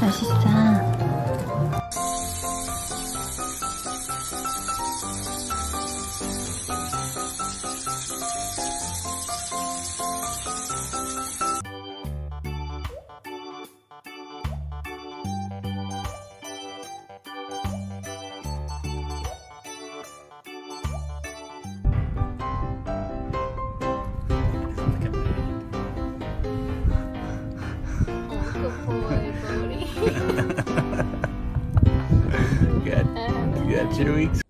맛있어. You got, you got two weeks